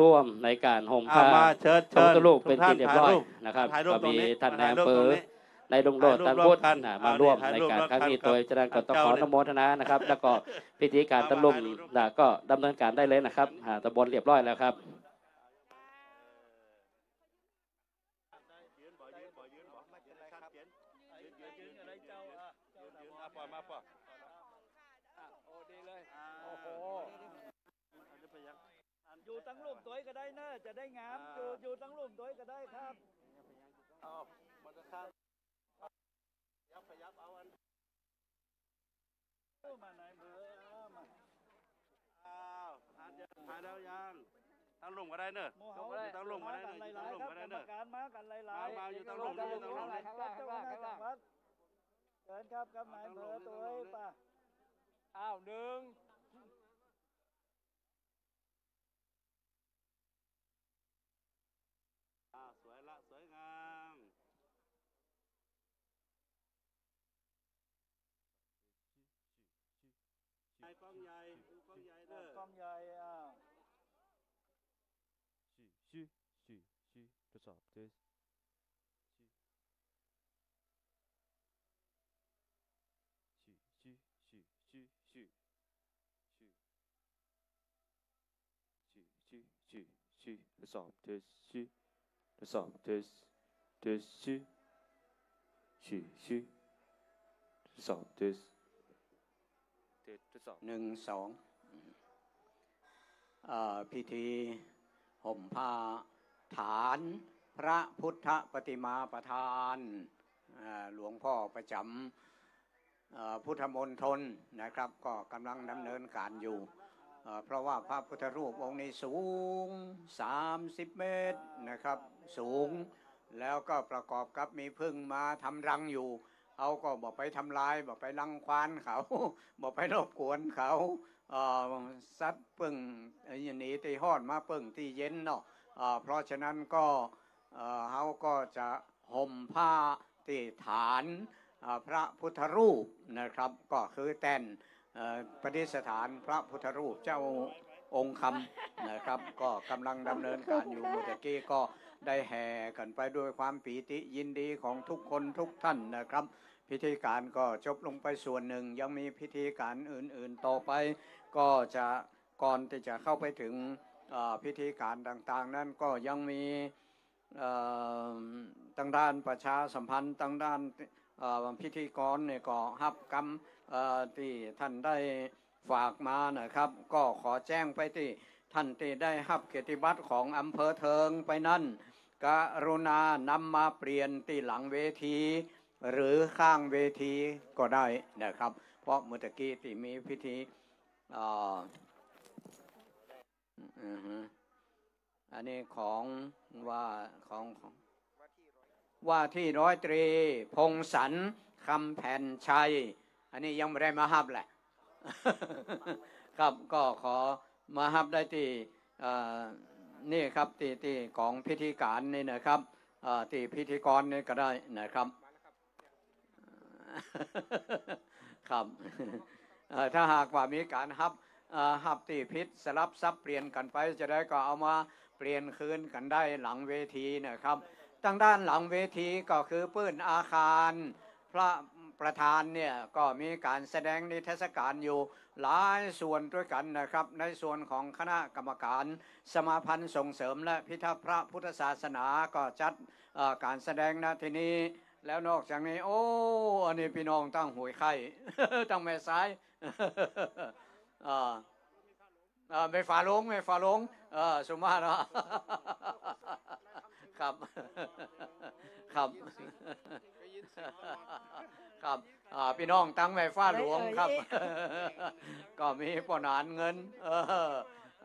ร่วมในการห่มอ่าผ้ามาเชิญพระเชิพุญทธรูปทุเป็นกท่าที่เรียบร้อยถ่ายรูปนะครับถ่ายรูปก็ตรงมีนี้ท่านนายถ่ายรูอำปเภตรงอนี้ในดงโดดถ่าตัยนรูปพุทธร่วมกันนะอ่ามาร่วมถ่ายในรูปการร่วมครั้งกันนี้ครับโดยเจริญกตขเจ้าอเนี่ยนโมทนานะครับ แล้วก็พิธีการตะลุ่มนะก็ดำเนินการได้เลยนะครับอ่าตำบลเรียบร้อยแล้วครับ อยู่ตั้งลุ่มตัวก็ได้เนอะ จะได้งามอยู่อยู่ตั้งลุ่มตัวก็ได้ครับมาไหนเบอร์เอามาอ้าวถ่ายถ่ายแล้วยังตั้งลงก็ได้เนอะหมู่เฮาตั้งลงก็ได้มาเนกันอะหลายๆครับตั้งลงก็กรได้รมเนอะการมากันหลายมาๆมาอยู่ตั้งลงอยู่ตั้งลงครับเจ้าคณะจังหวัดเชิญครับครับนายเบอร์ตัวป่ะอ้าวหนึ่ง อ่าสวยละสวยงาม ใหญ่กล้องใหญ่ดูกล้องใหญ่เด้อกล้องใหญ่อ่าชื่อชื่อชื่อทดสอบเทสชื่อชื่อชื่อชื่อชื่อชื่อชื่อชื่อชื่อทดสอบเทสชื่อทดสอบเทสเทสชื่อชื่อชื่อทดสอบเทสเทดสอบหนึ่งสองพิธีห่มผ้าฐานพระพุทธปฏิมาประธานหลวงพ่อประจำพุทธมณฑลนะครับ ก็กำลังดำเนินการอยู่เอ่อเพราะว่าพระพุทธรูปองค์นี้สูง 30 เมตรนะครับ สูงแล้วก็ประกอบกับมีพึ่งมาทำรังอยู่ เอาก็บอกไปทำลายบอกไปรังควานเขาบอกไปรบกวนเขาเอ่อซัดปึ่งไอ้หนีตีหอดมาปึ่งที่เย็นเนาะเพราะฉะนั้นก็เขาก็จะห่มผ้าที่ฐานพระพุทธรูปนะครับ ก็คือแตนประดิษฐานพระพุทธรูปเจ้าองค์คำนะครับ ก็กำลังดำเนินการอยู่เมื่อกี้ก็ ได้แห่กันไปด้วยความปีติยินดีของทุกคนทุกท่านนะครับ พิธีการก็จบลงไปส่วนหนึ่ง ยังมีพิธีการอื่นๆต่อไป ก็จะก่อนที่จะเข้าไปถึงพิธีการต่างๆ นั้นก็ยังมีทางด้านประชาสัมพันธ์ทางด้านพิธีกรเนี่ยก็ฮับกรรมที่ท่านได้ฝากมานะครับ ก็ขอแจ้งไปที่ ท่านที่ได้ฮับเกียรติบัตรของอำเภอเทิงไปนั่นกรุณานำมาเปลี่ยนที่หลังเวที หรือข้างเวทีก็ได้นะครับ เพราะเมื่อตะกี้ที่มีพิธีอันนี้ของว่าของของว่าที่ร้อยตรี พงศรคำแผ่นชัย อันนี้ยังไม่ได้มาฮับแหละ ครับก็ขอ มาฮับได้ที่นี่ครับที่ที่ของพิธีการนี่นะครับอ่าที่พิธีกรนี่ก็ได้นะครับครับถ้าหากว่ามีการฮับฮับตีพิษสลับซับเปลี่ยนกันไปจะได้ก็เอามาเปลี่ยนคืนกันได้หลังเวทีนะครับทางด้านหลังเวทีก็คือปื้นอาคาร พระ ประธานเนี่ยก็มีการแสดงนิทรรศการอยู่หลายส่วนด้วยกันนะครับ ในส่วนของคณะกรรมการ สมาพันธ์ส่งเสริมและพิทักษ์พระพุทธศาสนาก็จัดการแสดงนะทีนี้แล้วนอกจากนี้ โอ้อันนี้พี่น้องตั้งหวยไข่ตั้งแม่ซ้ายอ่าไม่ฝาลงไม่ฝาลงเออสุมาเนาะครับ ครับ ครับอ่าพี่น้องตั้งแม่ฟ้าหลวงครับ ก็มีปอนานเงิน เออ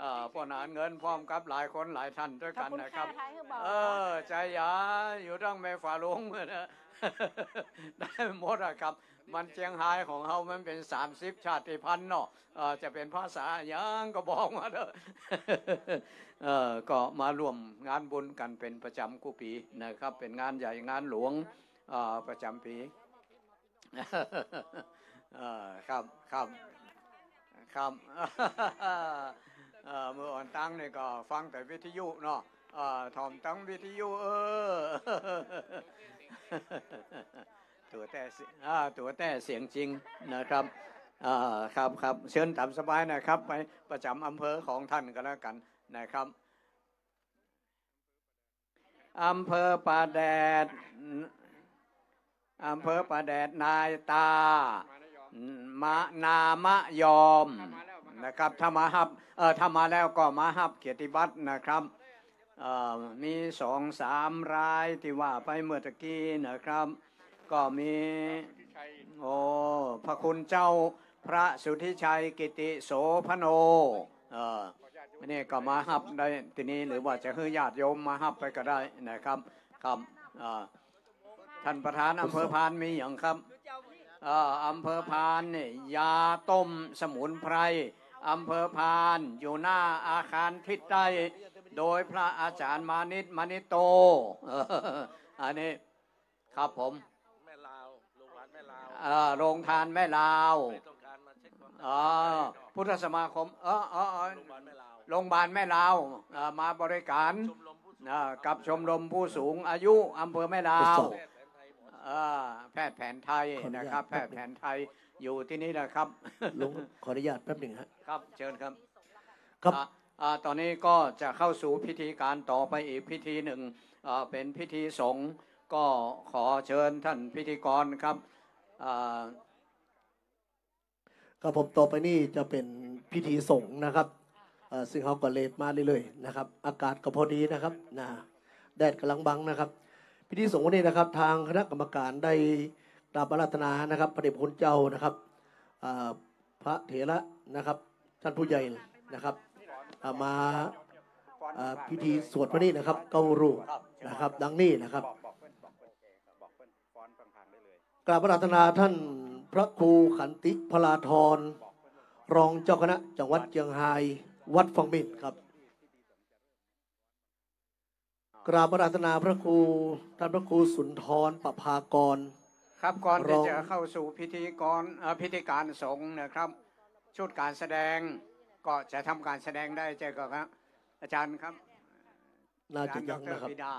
อ่าปอนานเงินพร้อมกับหลายคนหลายท่านด้วยกันนะครับ เออใจหยาอยู่ตั้งแม่ฝาหลวงนะได้หมดอะครับ มันเชียงไฮ้ของเขามันเป็น30ชาติพันธุ์เนาะเอ่อจะเป็นภาษาหยังก็บอกมาเถอะเออก็มารวมงานบุญกันเป็นประจำกุปีนะครับ เป็นงานใหญ่งานหลวงเอ่อประจำปีเออ ครับครับครับเมื่ออ่อนตั้งเนี่ยก็ฟังแต่วิทยุเนาะเอ่อถ่อมตั้งวิทยุเออตัวแต่เสียงอ่าตัวแต่เสียงจริงนะครับครับครับเชิญตามสบายนะครับ ไปประจำอำเภอของท่านก็แล้วกันนะครับอำเภอป่าแดด อำเภอป่าแดดนายตามะนามะยอมนะครับถ้ามาฮับเออถ้ามาแล้วก็มาฮับเกียรติบัตรนะครับเอ่อมีสองสามรายที่ว่าไปเมื่อตะกี้นะครับ ก็มีโอ้พระคุณเจ้าพระสุทธิชัยกิติโสพโนเออนี่ก็มาฮับได้ทีนี้หรือว่าจะให้ญาติโยมมาฮับไปก็ได้นะครับครับอ่า ท่านประธานอำเภอพานมีอย่างครับอ่าอำเภอพานนี่ยาต้มสมุนไพรอำเภอพานอยู่หน้าอาคารทิศใต้โดยพระอาจารย์มานิตมานิโตเอออันนี้ครับผมแม่ลาวโรงพยาบาลแม่ลาวเอ่อโรงทานแม่ลาวไม่ต้องการมาเช็คความอ๋อพุทธสมาคมเออเออเออโรงพยาบาลแม่ลาวโรงพยาบาลแม่ลาวเอ่อมาบริการชมรมผู้สูงเอ่อกับชมรมผู้สูงอายุอำเภอแม่ลาว แพทย์แผนไทยหมอเอ่อแพทย์แผนไทยขออนุญาตนะครับ แพทย์แผนไทยอยู่ที่นี่นะครับลุงขออนุญาตแป๊บหนึ่งฮะครับ เชิญครับ ครับอ่าอ่าตอนนี้ก็จะเข้าสู่พิธีการต่อไปอีกพิธีหนึ่งอ่าเป็นพิธีสงฆ์ก็ขอเชิญท่านพิธีกรครับอ่าครับผมต่อไปนี่จะเป็นพิธีสงฆ์นะครับเอ่อซึ่งเขาก็เลดมาเรื่อยๆนะครับ อากาศก็พอดีนะครับนะแดดกำลังบังนะครับ พิธีสงฆ์นี้นะครับ ทางคณะกรรมการได้กราบอาราธนานะครับ พระเดชพระคุณเจ้านะครับพระเถระนะครับ ท่านผู้ใหญ่นะครับมาพิธีสวดวันนี้นะครับ เก้ารูนะครับ ดังนี้นะครับกราบอาราธนาท่านพระครูขันติพลาธรรองเจ้าคณะจังหวัดเชียงรายวัดฟังมินครับ กราบอาราธนาพระครูท่านพระครูสุนทรประภากร ครับก่อนรที่องจะเข้าสู่พิธีกรเอ่อพิธีการสงฆ์นะครับ ชุดการแสดงก็จะทำการแสดงได้เจอกับครับ อาจารย์ครับน่าจะอายัจารงย์ดนะครับปีดา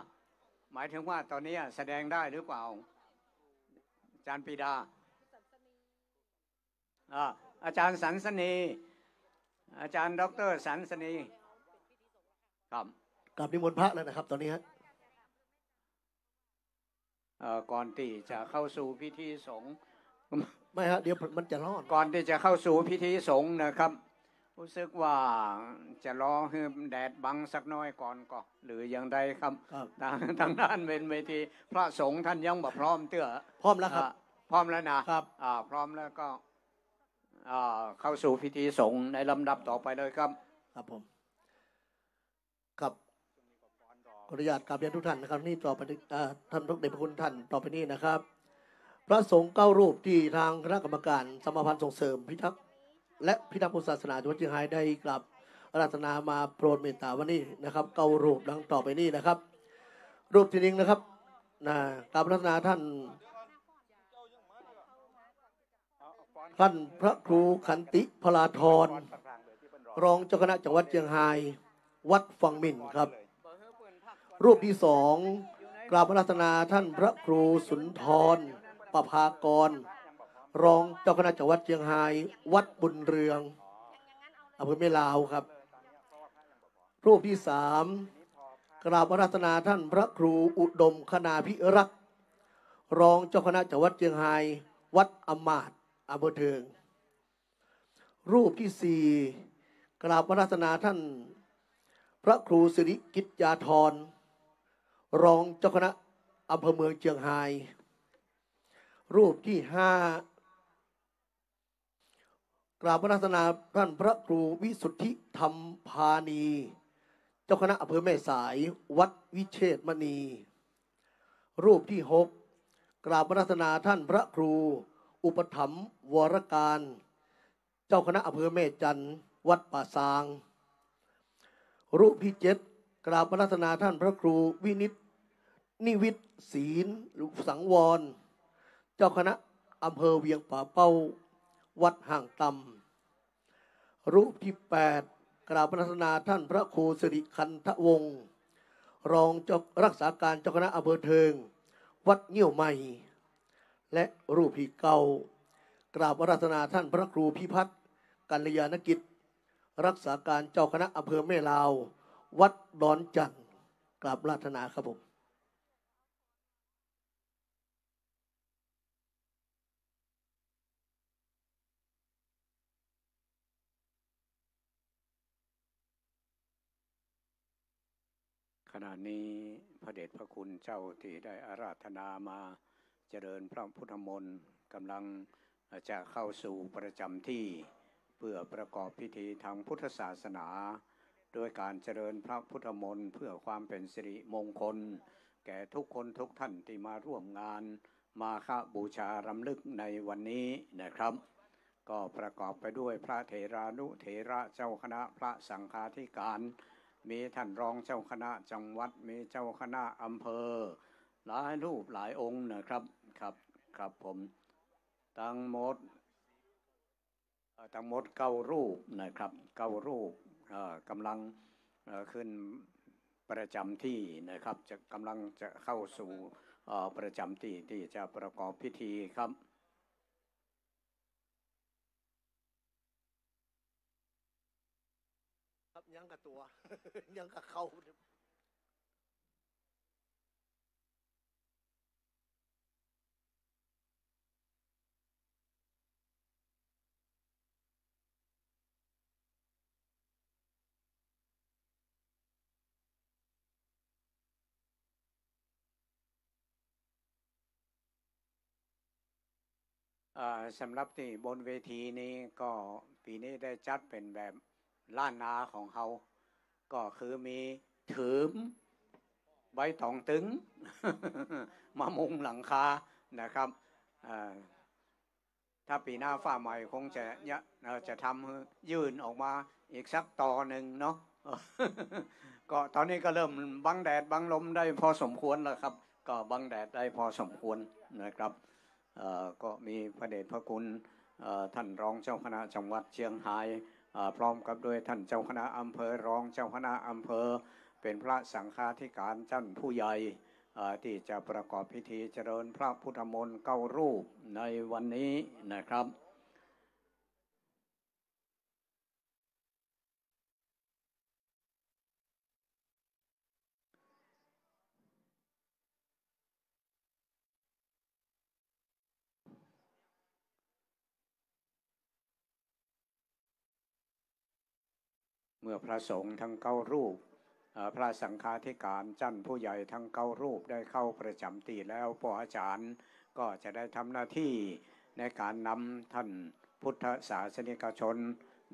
หมายถึงว่าตอนนี้แสดงได้หรือเปล่า อาจารย์ปีดาอ่าอาจารย์สันสนี อาจารย์ดอกเตอรสันสนีครับ กราบนิมนต์พระแล้วนะครับ ตอนนี้ฮะเอ่อก่อนที่จะเข้าสู่พิธีสงฆ์ไม่ฮะเดี๋ยวมันจะร้อนก่อนที่จะเข้าสู่พิธีสงฆ์นะครับ รู้สึกว่าจะรอให้แดดบังสักหน้อยก่อนก็หรืออย่างใดครับครับทางทางด้านเป็นเวทีพระสงฆ์ท่านยังบ่พร้อมเตื้อพร้อมแล้วครับอ่าพร้อมแล้วนะครับอ่าพร้อมแล้วก็อ่าเข้าสู่พิธีสงฆ์ในลำดับต่อไปเลยครับ ครับผมครับข ออนุญาตกราบเรียนทุกท่านนะครับนี่ต่อไปอท่านพระเดชพระคุณท่านต่อไปนี้นะครับ พระสงฆ์เก้ารูปที่ทางคณะกรรมการสมพันธ์ส่งเสริมพิทักษ์และพิทักษ์พุทธศาสนาจังหวัดเชียงรายได้กลับอาราธนามาโปรดเมตตาวันนี้นะครับ เก้ารูปดังต่อไปนี้นะครับ รูปที่หนึ่งนะครับนะกราบอาราธนาท่าน ท่านพระครูขันติพลาธรรองเจ้าคณะจังหวัดเชียงราย วัดฟังมินครับ รูปที่สองกราบอาราธนาท่านพระครูสุนทรประภากร รองเจ้าคณะจังหวัดเชียงราย วัดบุญเรืองอำเภอแม่ลาวครับ รูปที่สามกราบอาราธนาท่านพระครูอุดมคณาพิรักษ์รองเจ้าคณะจังหวัดเชียงราย วัดอมาตอำเภอเทิง รูปที่สี่กราบอาราธนาท่าน พระครูสิริกิจยาธร รองเจ้าคณะอำเภอเมืองเชียงราย รูปที่ห้ากราบอาราธนาท่านพระครูวิสุทธิธรรมพานีเจ้าคณะอำเภอแม่สายวัดวิเชษมณี รูปที่หกกราบอาราธนาท่านพระครู อุปถัมภ์วรการ เจ้าคณะอำเภอแม่จันทร์วัดป่าซาง รูปที่เจ็ดกราบพระรัตนาท่านพระครูวินิต นิวิตศีลหรือสังวร เจ้าคณะอำเภอเวียงป่าเป้าวัดห่างตำรูปที่แปดกราบพรรัตนาท่านพระครูสิริคันทวงศ์รองเจ้ารักษาการเจ้าคณะอำเภอเทิง วัดเงี้ยวใหม่ และรูปผีเก่ากราบอาราธนาท่านพระครูพิพัฒน์กัลยาณกิจ รักษาการเจ้าคณะอำเภอแม่ลาว วัดดอนจันทร์กราบอาราธนาครับผม ขณะนี้พระเดชพระคุณเจ้าที่ได้อาราธนามาเจริญพระพุทธมนต์กำลังจะเข้าสู่ประจำที่เพื่อประกอบพิธีทางพุทธศาสนา โดยการเจริญพระพุทธมนต์เพื่อความเป็นสิริมงคล แก่ทุกคนทุกท่านที่มาร่วมงาน มาฆบูชารำลึกในวันนี้นะครับ ก็ประกอบไปด้วยพระเถรานุเถระเจ้าคณะพระสังฆาธิการ มีท่านรองเจ้าคณะจังหวัด มีเจ้าคณะอำเภอ หลายรูปหลายองค์นะครับครับครับผมทั้งหมดทั้งหมดเก้ารูปนะครับเก้ารูปกำลังขึ้นประจำที่นะครับ จะกำลังจะเข้าสู่ประจำที่ที่จะประกอบพิธีครับยังกับตัว ยังกับเขาอ่าสำหรับที่บนเวทีนี้ก็ปีนี้ได้จัดเป็นแบบล้านนาของเขา ก็คือมีถืมใบตองตึง มามุงหลังคานะครับถ้าปีหน้าฟ้าใหม่คงจะเนี่ยจะทำยื่นออกมาอีกสักต่อหนึ่งเนาะก็ตอนนี้ก็เริ่มบังแดดบังลมได้พอสมควรแล้วครับ ก็บังแดดได้พอสมควรนะครับก็มีพระเดชพระคุณท่านรองเจ้าคณะจังหวัดเชียงราย พร้อมกับโดยท่านเจ้าคณะอำเภอรองเจ้าคณะอำเภอ เป็นพระสังฆาธิการท่านผู้ใหญ่ที่จะประกอบพิธีเจริญพระพุทธมนต์เก้ารูปในวันนี้นะครับ เมื่อพระสงฆ์ทั้งเก้ารูป พระสังฆาธิการจันผู้ใหญ่ทั้งเก้ารูปได้เข้าประจำตีแล้วพออาจารย์ก็จะได้ทำหน้าที่ในการนำท่านพุทธศาสนิกชน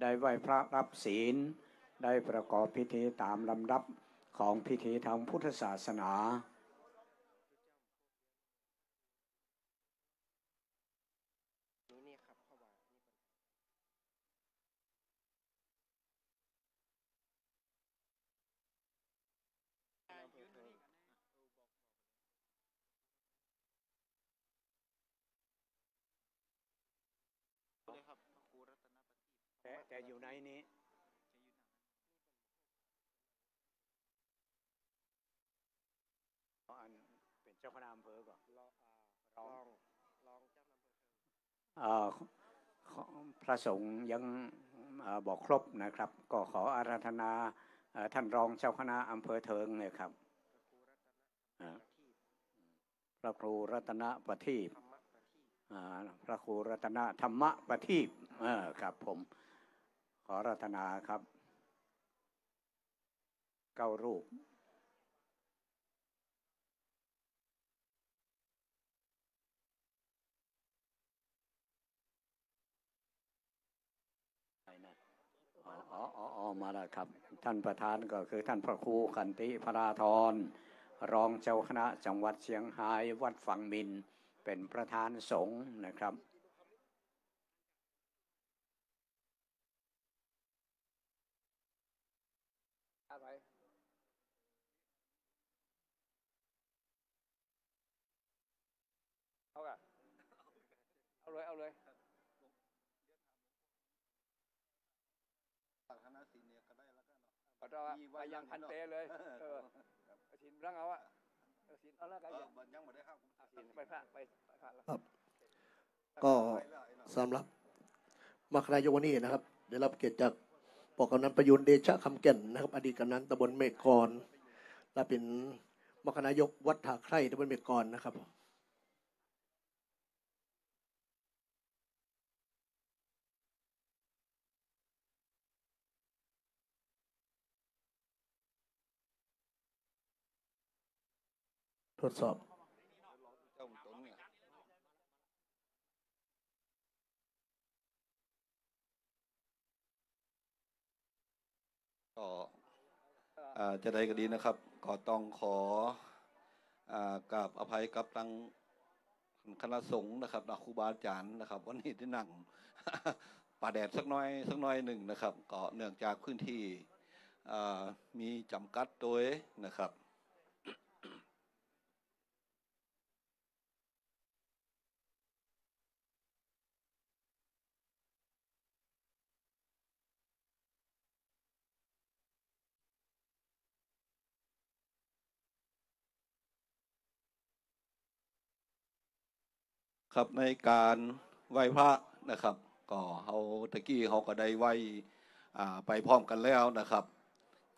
ได้ไหว้พระรับศีล ได้ประกอบพิธีตามลำดับของพิธีทางพุทธศาสนา แต่แต่อยู่ในนี้อันเป็นเจ้าคณะอำเภอก่อนรองรองรองเจ้าพระสงฆ์ยังเอ่อบอกครบนะครับ ก็ขออาราธนาเอ่อท่านรองเจ้าคณะอำเภอเทิงเนี่ยครับอ่าพระครูรัตนประทีปอ่าพระครูรัตนธรรมประทีปเออครับผม ขอรัตนาครับ เก้ารูป อ๋ออ๋อออมาแล้วครับ ท่านประธานก็คือท่านพระครูขันติพราธร รองเจ้าคณะจังหวัดเชียงรายวัดฝั่งมิน เป็นประธานสงฆ์นะครับ เอาอะเอาเลย เอาเลย คณะศีลเนี่ยก็ได้ เอาต่อไปยังพันเตเลยเออสินรังเอาอะเออสินเอาละกันยังสินไปพระไปพระละก็สำหรับมรรคนายกวันนี้นะครับ ได้รับเกียรติจากปกกำนันประยุนเดชะคำแก่นนะครับ อดีตกำนันตำบลเมฆกรและเป็นมรรคนายกวัดถาไคร่ตำบลเมฆกรนะครับ ทดสอบ ก็อ่าจะได้ก็ดีนะครับ ก็ต้องขอกราบอภัยกับทางคณะสงฆ์นะครับนะครูบาอาจารย์นะครับ วันนี้ที่นั่งป่าแดดสักน้อยสักน้อยหนึ่งนะครับ ก็เนื่องจากพื้นที่มีจำกัดโดยนะครับ ครับในการไหว้พระนะครับ ก็เขาตะกี้เขาก็ได้ไหว้ไปพร้อมกันแล้วนะครับ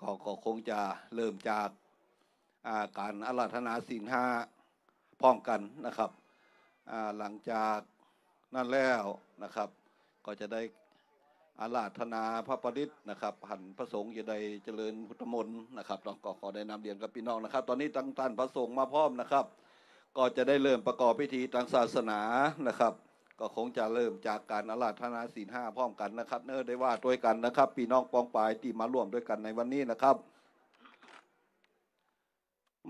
ก็ก็คงจะเริ่มจากาการอาราธนาศีลห้าพร้อมกันนะครับหลังจากนั่นแล้วนะครับ ก็จะได้อาราธนาพระปริตนะครับหันพระสงฆ์จะได้เจริญพุทธมนต์นะครับต้องก็ขอได้นำเรียนกับพี่น้องนะครับ ตอนนี้ตั้งท่านพระสงฆ์มาพร้อมนะครับ ก็จะได้เริ่มประกอบพิธีทางศาสนานะครับ ก็คงจะเริ่มจากการอาราธนาศีลห้าพร้อมกันนะครับ เนื่อได้ว่าด้วยกันนะครับพี่น้องปองปายที่มาร่วมด้วยกันในวันนี้นะครับ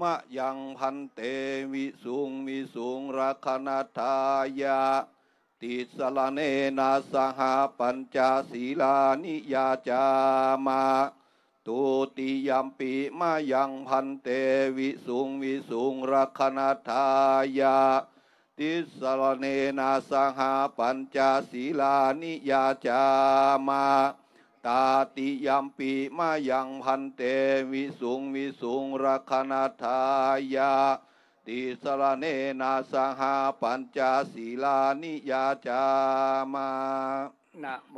มะยังพันเตวิสุงวิสุงรักนาทายาติสลาเนนาสหปัญจศีลานิยาจามา ตุติยัมปิมายังพันเตวิสุงวิสุงรักนาทายา ติสลาเนนาสหาปัญจศีลานิยาจามาตาติยัมปิมายังพันเตวิสุงวิสุงรักนาทายา ติสรเนนาสหาปัญจศีลานิยาจามานะโม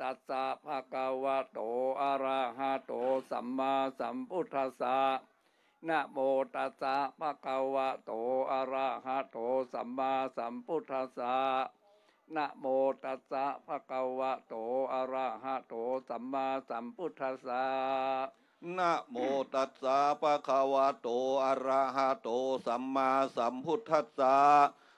ตัสสะภะคะวะโตอะระหะโตสัมมาสัมพุทธัสสะนะโมตัสสะภะคะวะโตอะระหะโตสัมมาสัมพุทธัสสะนะโมตัสสะภะคะวะโตอะระหะโตสัมมาสัมพุทธัสสะนะโมตัสสะปะคะวะโตอะระหะโตสัมมาสัมพุทธัสสะ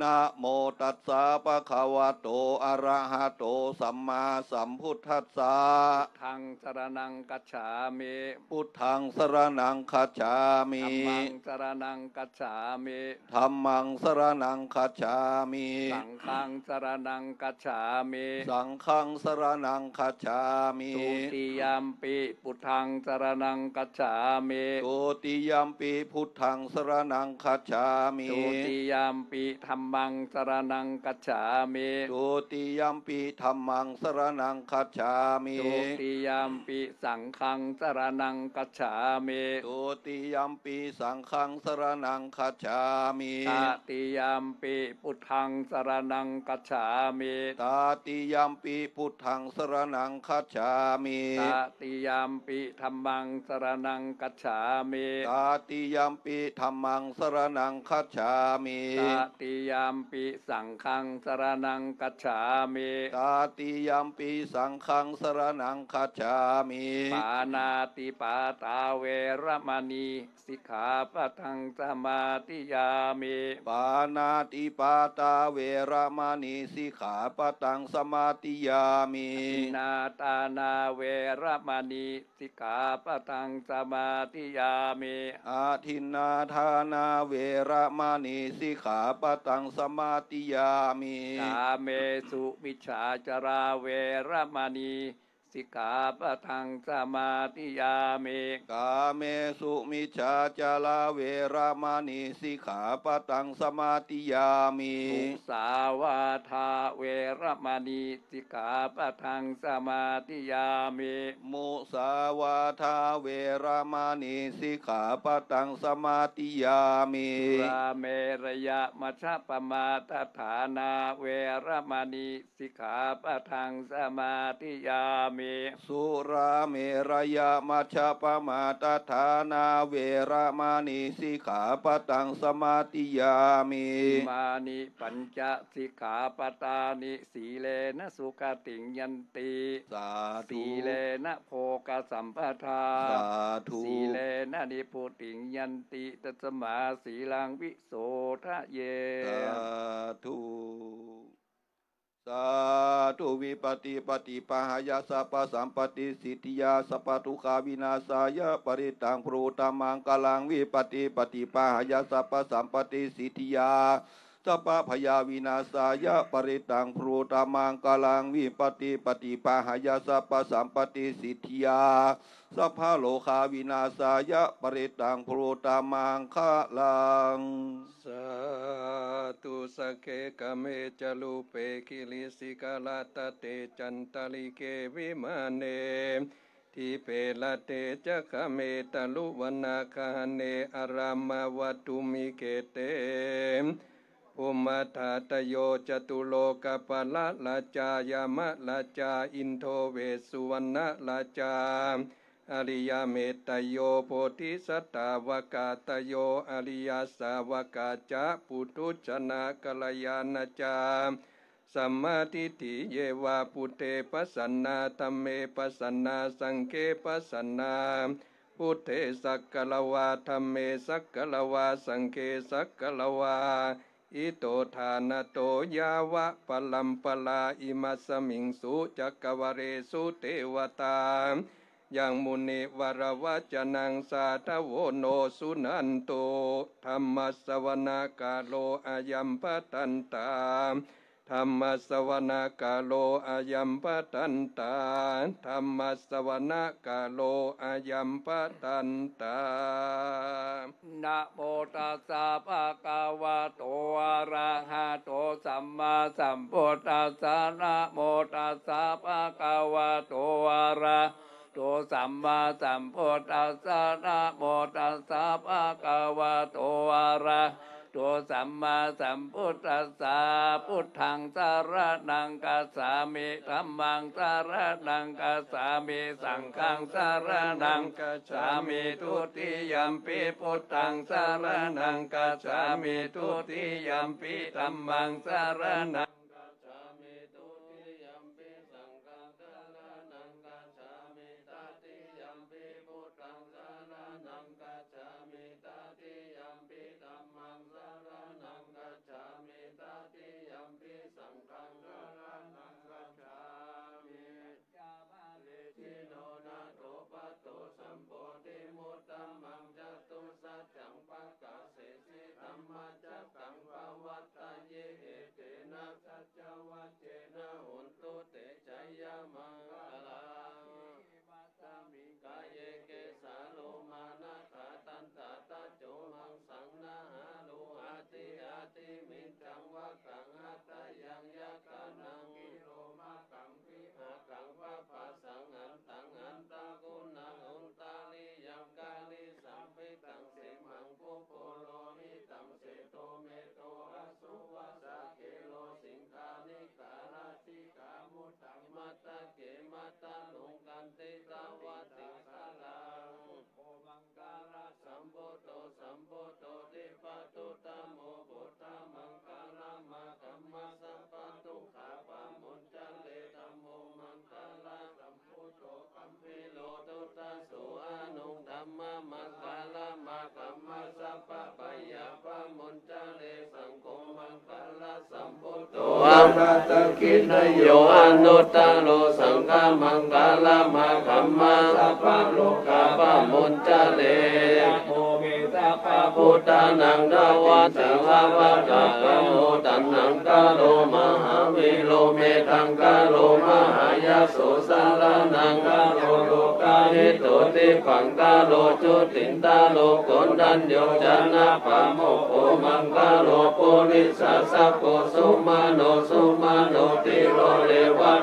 นะโมตัสสะปะคะวะโต อะระหะโต สัมมาสัมพุทธัสสะทางสรนังกัจฉามิพุทธังสรนังคัจฉามิธัมมังสรนังกัจฉามิธัมมังสรนังคัจฉามิสังฆังสรนังกัจฉามิสังฆังสรนังคัจฉามิทุติยามปิพุทธังสรนังกัจฉามิตุติยัมปีพุทธังสรนังคัจฉามิทุติยามปิธรรมังสรนังกัจฉามิตุติยัมปีธรรมังสรนังคัจฉามิทุติยามปิสังฆังสรนังกัจฉามิตุติยัมปีสังฆังสรนังคัจฉามิตติยามปิพุทธังสรนังกัจฉามิตาติยัมปีพุทธังสรนังคัจฉามิตติยามปิธรรมังสรนังกัจฉามิตาติยัมปีธรรมังสรนังคัจฉามิตติยามปิสังฆังสรนังกัจฉามิตาติยัมปีสังฆังสรนังคัจฉามิปานาติปาตาเวรมณีสิกขาปะทังสมาธิยามิปานาติปาตาเวรมณีสิกขาปะตังสมาติยามิอินาตานาเวรมณีสิกขาปะทังสมาธิยามิอาทินนาทานาเวรมณีสิกขาปะตังสมาติยามิ กาเมสุมิจฉาจาราเวรมณี สิกขาปะทังสมาธิยามิกาเมสุมิจฉาจาลาเวรามานิสิกขาปะตังสมาติยามิทุสาวาทาเวรมณีสิกขาปะทังสมาธิยามิมุสาวาทาเวรามานิสิกขาปะตังสมาติยามิราเมระยะมัชฌปมาตฐานาเวรมณีสิกขาปะทังสมาธิยามิสุราเมรยามัชฌะปมาตฐานาเวรามานิสิกขาปะตังสมาติยามิมานิปัญจสิกขาปตานิสีเลนะสุขติงยันติสาธุสีเลนะโภกสัมปทาสาธุสีเลนะนิพุติงยันติตัสมาสีลังวิโสทะเยสาธุ สาธุวิปัตติปะฏิพาหายะ สัพพะสัมปัตติสิทธิยาสัพพะทุกขะวินาสายะ ปะริตตังพรูถะ มังคะลังวิปัตติปะฏิพาหายะ สัพพะสัมปัตติสิทธิยา สัพพะภะยะวินาสายะ ปะริตตังพรูถะ มังคะลังวิปัตติปะฏิพาหายะ สัพพะสัมปัตติสิทธิยาสัพพะโรคะวินาสายะ ปะริตตังพรูถะ มังคะลังสาธุสเคกเมจลูเปกิลิสิกาลาตเตจันตลิเกวิมาเนทิเปลเตจะขเมตลุวนาคาเนอารามวัตุมิเกเต ภูมิธาตโยจตุโลกปะละลาจายามะลาจาอินโทเวสุวรรณลาจาอริยเมตโยโพธิสัตาวกาตโยอริยสาวกาจะปุถุชนะกัลยาณจาสัมมาทิฏฐิเยวาปุเตปัสสนนาธรรมเมปัสสนนาสังเคปัสสนนาพุทเทสักกะละวาธรรมเมสักกะละวาสังเคสักกะละวา อิโตทานโตยาวะปลัมปลาอิมาสมิงสุจักกวเรสุเทวตายังมุนิวรวัจนังสาทโวโนสุนันโตธรรมสวนากาโลอายัมปตันตา ธรรมสวนากาโลอายัมปตันตาธรรมสวนากาโลอายัมปตันตานะโมตัสสะภะคะวะโตอะระหะโตสัมมาสัมพุทธัสสะนะโมตัสสะภะคะวะโตอะระโตสัมมาสัมพุทธัสสะนะโมตัสสะภะคะวะโตอะระ โตสัมมาสัมพุทธัสสะพุทธังสารนังกัสสามิธรรมังสารนังกัสสามิสังฆังสารนังกัสสามิทุติยัมปิพุทธังสารนังกัสสามิทุติยัมปิธรรมังสารนัง กินโยอนุตตโลสังฆมังกาลามาคัมมาสัพพโลกาปมุนจเลโมเมตาปพุทธานังดาวะสังฆวะกาโมตันนังกาโลมหาวิโลเมตังกาโลมหายาโสสารนังกาโลโลกา หิโตติปังกาโลจุตินตาโลกนดันโยจานาปะโมโคมังกาโลปุริสัสสะโกสุมาโนสุมาโนติโรเล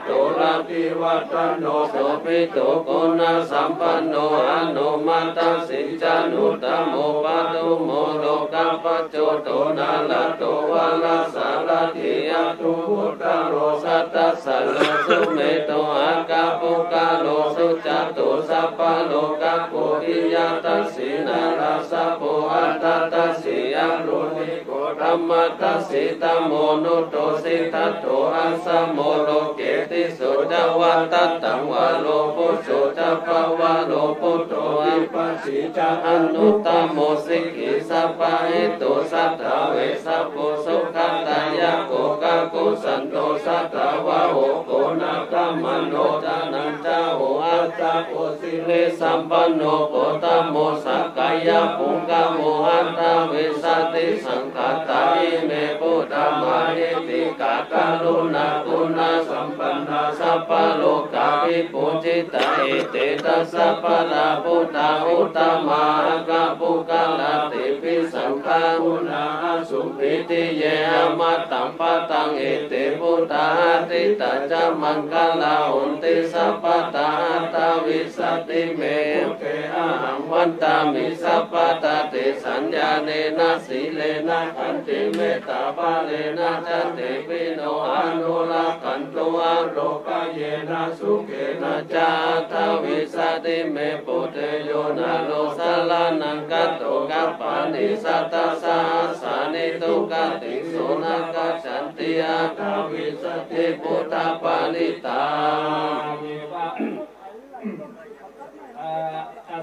ตราติวัตโนโสภิโตโกนาสัมปันโนอนุมาตสิจานุตโมปะตุโมโลกาปจโจโตนาลโตวาลาสารติยตุพุทธโรสัตสัลสุเมโตอากาปุกาโลสุจตุสัพพโลกัคโค ปิยะทัสสี นะราสะโภ อัตถะทัสสี การุณิโก ธัมมะทัสสี ตะโมนุโท สิทธัตโถ อะสะโมโลเกติสโส จะ วะทะตังวะโร ปุสโส จะ วะระโท พุทโธ วิปัสสี จะ อะนูปะโมสิขี สัพพะหิโต สัตถาเวสสะภู สุขะทายะโก กะกุสันโธ สัตถะวาโหโกนาคะมะโน ระณัญชะโห กัสสะโป สิริสัมปันโนโคตะโมสักยะปุงคะโว หันตาเวสติสังขตาอิเมปุตตมานิติกาการุณาคุณะสัมปันนาสัพพะโลกาภิปูชิตาเอเต ทะสะพะลาพุทธาอุตตะมา อัคคะปุคคะลาติปิสังฆาคุณา อิติเยอมัตตังปะตังเอเตพุทธาติตาจามังคลาอุนติสัพพตาตาวิสติเมพุเทอหังวันตามิสัพพตาติสัญญาเนนะสีเลนะขันติเมตตาภาเลนะจันติปิโนอนุรัขันตุอโรกาเยนะสุเกนะจาทาวิสติเมปุเตโยนะโลสลานังกัตโตกัปปานิสัตตาสาสานิตุกติสุนักสันติอาทาวิสติพุทธปานิตา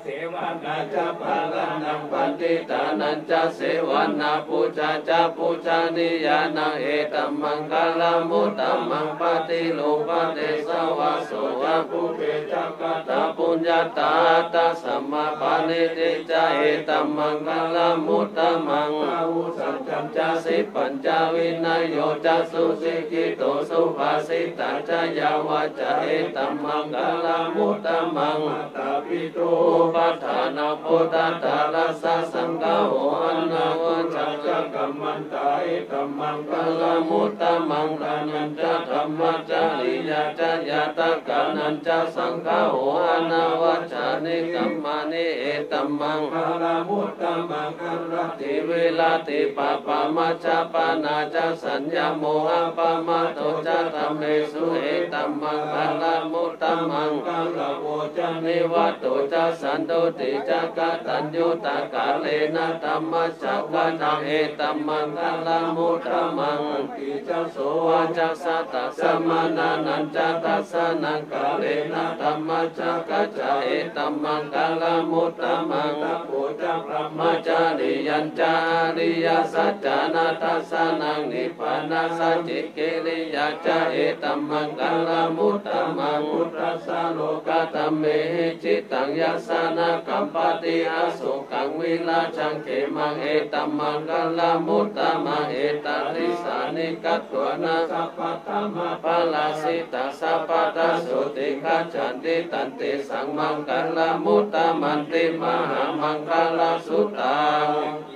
เสวนาจะปาลานังปันติตานันจะเสวนาปูชาจะปูชานิยานังเอตัมมังคลามุตัมมังปฏิโลปเตสวะโสวะภูเปจักตาปุญญาตาตาสัมมาปานิติจาเอตัมมังคลามุตัมมังอาวุสัจจัมจะสิปัญจวินัยโยจะสุสิกิโตสุภาสิตาจายาวาจะเอตัมมังคลามุตตัมมังตาปิโตปัฏฐานาโพธาตาลัสสะสังฆาโหอันนาวัจจะกัมมันตาเอตัมมังกลมุตตมังลานันจะธรรมจาริยาจยาตกานันจะสังฆาโหอันนาวัจานิกัมมานิเอตัมมังกลมุตตมังอัรติเวลาติปะปะมาจาปานาจะสัญญาโมหะปะมาโตจะธรรมเมสุ ตัมมังกลามุตตมังกลโวจะนิวัตโตจะสันโตติจักตัญญูตากาเลนะธรรมจักกันังเอตัมมังกลามุตตมังติจัโสวาจัสสตัสมานานันจะตัสสนังกาเลนะธรรมจักกัจจเอตัมมังกลามุตตมัง พจักพระมจาริยัญจาริยสัจจานาทัสสะนังนิพพานาสัจจิกิริยาจาเอตัมมังกลามุตตมังพุทธัสสะโลกาตัมเมหิจิตังยัสสนากัมปติอาสุกังวิลาชังเขมังเอตัมมังกลามุตตมังเอตริสานิกัตตวนาสัพพะธรรมปาลาสิตาสัพพะตาสุติกัจฉันติตันติสังมังกลามุตตมันติมหามังคลาสุตังตั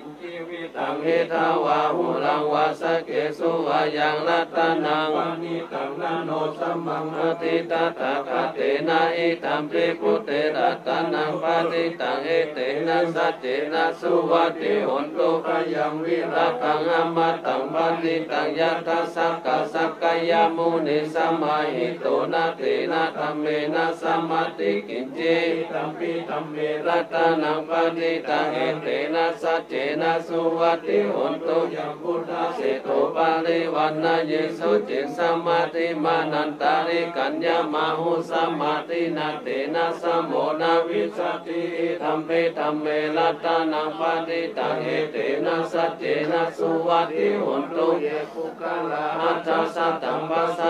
งเฮทาวาหุลังวาสเกสุวายังนัตนังปานิตังนาโนสัมมังอติตาตากเตนะอิตัมปิพุเตระตนังปาติตังเอเตนะสัจเจนะสุวัติหนตุพยังวิรัตังอมตังปาติตังยัตถสักกะสักกายมุนิสัมมาหิโตนะเตนะธรรมเมนะสัมมาติกินจิตัมปิธรรมเมรัตนังปาติตังเอเตนะสัจเจนะสุวัตโหนตุยังพุทธเสโตปาริวันนาเยสุจิตสมาธิมานันตาริกัญญามาหุสมาธินาเตนะสมโมนาวิสติธรรมเปธรรมเมลัตตานังปฏิตังเอเตนะสัจเจนะสุวัติโหนตุเยปุกาลาอัจจสัตตัมปัสสัตตะกั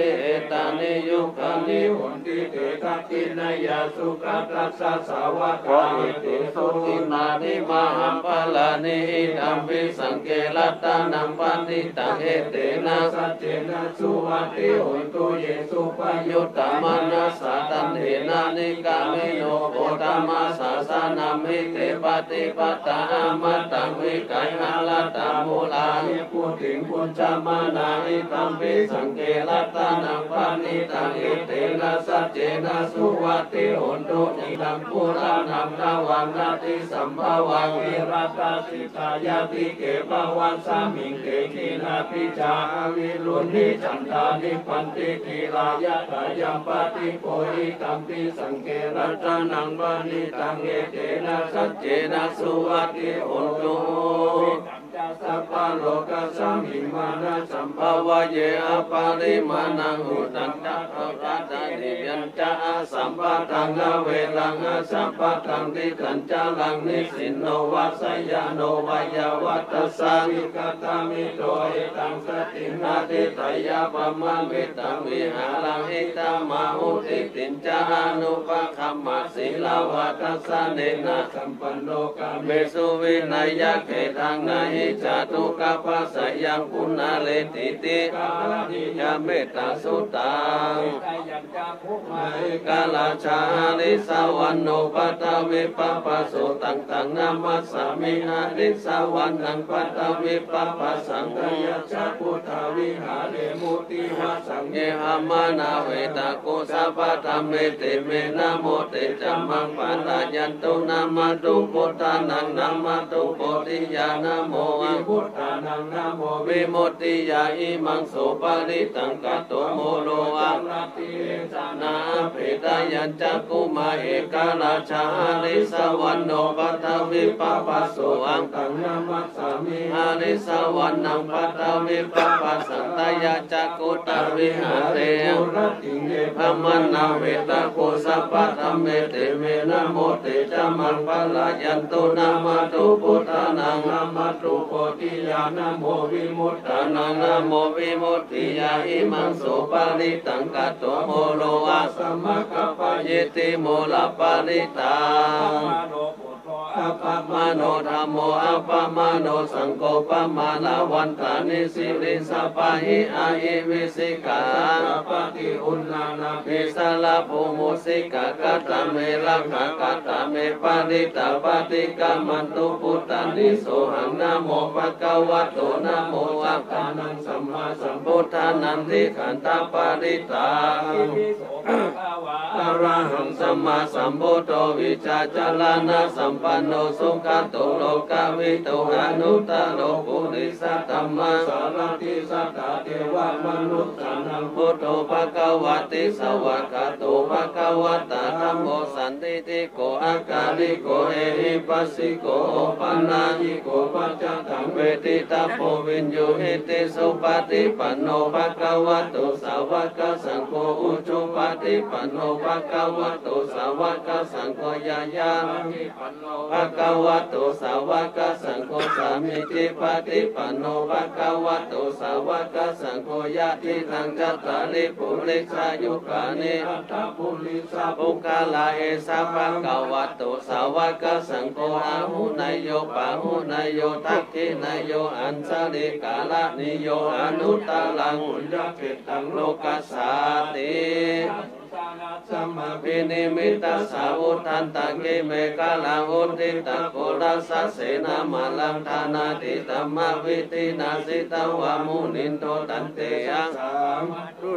ติเอตานิยุคานิโหนติเตกักกินายาสุกัตตัสสะสาวะกาอิติสุตินานิมาหัมปะลานิอิตัมปิสังเกลัตตานังปฏิตังเอเตนะสัจเจนะสุวัติโหนตุเยสุปยุตตมานัสสะตันเถนานิกามิโนโพธามาสาสานามิเตปฏิปตาอมตังวิกายหาลตามูลาหิพูดถึงพุทธมานาหิตัมปิสังเกลัตตานังปณิตังเอเตนะสัจเจนะสุวัติโหนตุนิดังปุรานังนาวังนาติสัมภวังวิราตาสิตายาติเกปวันสามิงเกขีนาปิจาวิรุณิจันทานิพันติกีลายะตายัมปติโพหิตัมปิสังเกรัตนังปณิตังเอเตนะสัจเจนะสุวัติโหนตุ สัพพโลกัสสมิมานะสัมภาวะเยอปาริมาณังอุตันตะภรัตติยัญจะอาสัมปะทังอเวลังสัมปะทังติขันจะลังนิสินโนวัสยาโนวายวัตสาวิกตามิโตเอตังสตินาติตยาปมามิตังวิหารังหิตามาหุติตินจานุปะคัมมาศิลาวัตสะเนนะสัมปันโนกาเมสุวินัยเขทังนาหิจาตุกปัสสยังปุณาเลติติกาลนิยเมตตาสุตังกาลาชาลิสวันโนปัตตาวิปปปะโสตังตังนามัสสามิหาลิสวันนังปัตตาวิปปปะสังกยจักพุทธาวิหาเรมุติวะสังเยหามานาเวตาโกสัพพะธรรมเมตเมนะโมเตจัมมังปันตายันตุนามาตุพุทธานังนามาตุโพธิญาณโมวิพุทธานังนาโมวิมุตติยาอิมังโสปาริตังกัตโตโมโลอะรตินาเพตายัญจักุมาเอกาลาชาลิสวันโนปัตวิปัปปะโสอังตังนามัสสามิหาลิสวันนังปัตวิปปปะสันตยาจักุตวิหาเรพมันนาเวตาโกสัพพะธรรมเมตเมนะโมเตจัมมังปะลายันตุนามาตุพุทธานังนามาตุโพธิยาณโมวิมุตตานังนะโมวิมุตติยาอิมังโสปาริตังกัตโตโมโลอาสมะกัปปะเยติโมลปาริตัง อัปปมโนธรรมโมอัปปมโนสังโฆปมาลวันตานิสิริสัพพะหิอาหิวิสิกาปฏิอุณานาภิสลาภูมุสิกากัตตเมลักขกัตตเมปาริตาปฏิกามันตุพุตตานิโสหังนะโมปะกวะโตนะโมอัปปานังสัมมาสัมพุทธานันติขันตปาริตาอะ ระหังสัมมาสัมพุทโธวิชาจารณะสัมปันโนสุขโตโลกาวิโตอนุตตโลปุริสัตตมมสารติสัตตาเทวมนุษย์สานังพุทโธภะคะวะติสวะกาโตภะคะวะตาธัมโมสันติติโกอากาลิโกเอหิปัสสิโกปัญนายิโกปัจจตังเวทิตาโพวินโยหิติสุปฏิปันโนภะคะวะโตสาวกสังโฆอุจุปฏิปันโนภะคะวะโตสาวกสังโฆยายาภะคะวะโตสาวกสังโฆสามิจิปฏิปันโนภะคะวะโตสาวกสังโฆยะทิทังจัตตาริปุริสายุกานิอัตถปุริสาปุกาลาเอสาภะคะวะโตสาวกสังโฆอาหุนายโยปะหุนายโยทักขินายโยอันสริกาลนิโยอนุตตลังอุญญเกตังโลกัสสาติ สัมมาปินิมิตาสาวุทันตังกิเมกาลังอุติตะโกรัสสเสนามาลังธานาติตัมมาวิตินาสิตังวามุนินโตตันเตยัง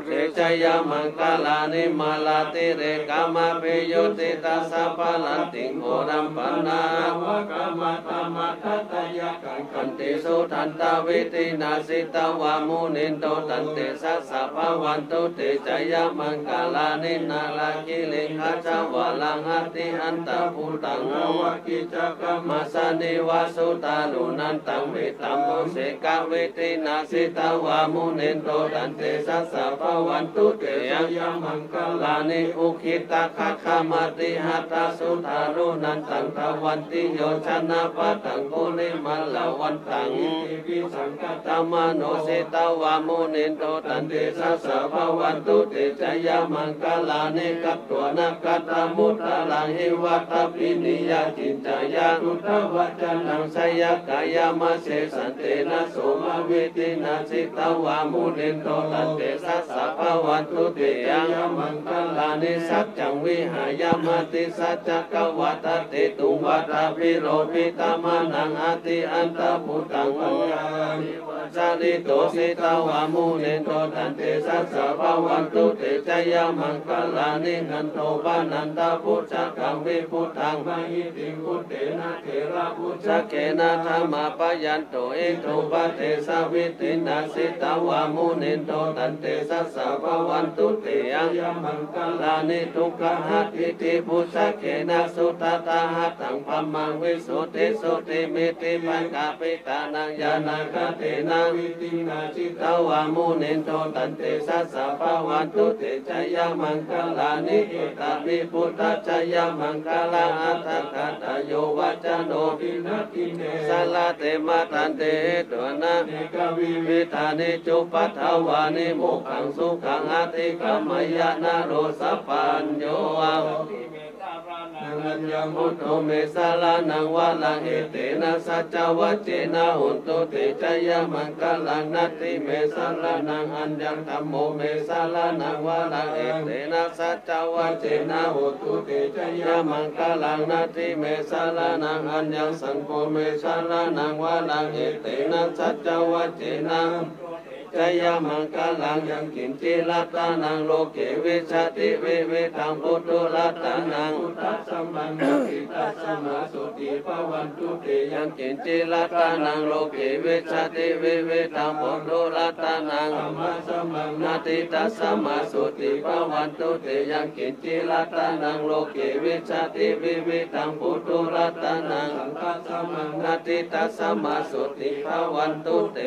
เตจยมังคลานิมาลาติเรกามาเปโยติตาสัพพลันติงโหรัมปนาวะกามาตมัตตยกังคันติสุทันตวิตินาสิตวามุนินโตตันติสัสสะภวันตุเตจยมังคลานินาลากิลิงคัจวะลังอติอันตพุตังวะกิจกรรมสนิวาสุตานุนันตังเวตัมโมเสกเวตินาสิตาวามุนินโตตันติสัสสะภวันตุเตยมังคลานิอุคิตาคาคามาติหัตสุธารุนันตังทวันติโยชนะปะตังโกลิมัลลวันตังอิติสังกตมโนสิตาวามุนินโตตันติสัสสะภวันตุเตจยมังคลานิกัตตัวนักกัตมุตตะลังหิวัตปินิยจินจายาตุตวัจนังสยกายามาเสสันเตนะโสมาเวตินาสิตวามุนินโตตันเตสัสสะภวันตุเตยังมังคลานิสัจจังวิหายามติสัจจกวัตเตตุวัตพิโรปิตามานังอติอันตพุตังวัง ยามิจาริโตสิตาวามุนินโตตันเตสัสสะภวันตุเตจยามังคลานินันโตปานันตพุทธกังวิพุทธังมหิติงพุทเตนะเทระพุทธเกนะธรรมาปยันโตเอโตปะเตสาวิตินาสิตาวามุนินโตตันเตสัสสะภวันตุเตยังยมังคลานิทุกขหัติติพุทธเกนะสุตตาหัตังพัมมังวิสุทธิสุติมิติปังกาปิตานังยานาคเตนะวิตินาจิตวามุนินโตตันเตสัสสะภวันตุเตจยมังคลานิเอตามิพุทธจยมังคลาอัตถกตโยวัจโนปินักิเนสลาเตมาตันเตตวนะเนกวิวิธานิจุปัฏฐวานิโมขังสุขังอติกามยานาโรสัพพัญโยอ นังยังพุทโธเมสาลานังวาลังเอเตนะสัจจวัจเจนะหุนตุเตจยมังคลังนัตติเมสาลานังอัญญังธรรมโมเมสาลานังวาลังเอเตนะสัจจวัจเจนะหุนตุเตจยมังคลังนัตติเมสาลานังอัญญังสังโฆเมสาลานังวาลังเอเตนะสัจจวัจเจนะ จยมังคลังยังกินจิรัตานังโลเกวิชติเวเวทังพุทธุรัตานังพุทธสัมมังกิตัสมาสุติภวันตุเตยังกินจิรัตานังโลเกวิชติเวเวทังพุทธุรัตานังธรรมะสัมมังนาติตัสมาสุติภวันตุเตยังกินจิรัตานังโลเกวิชติเวเวทังพุทธุรัตานังสังฆสัมมังนาติตัสมาสุติภวันตุเต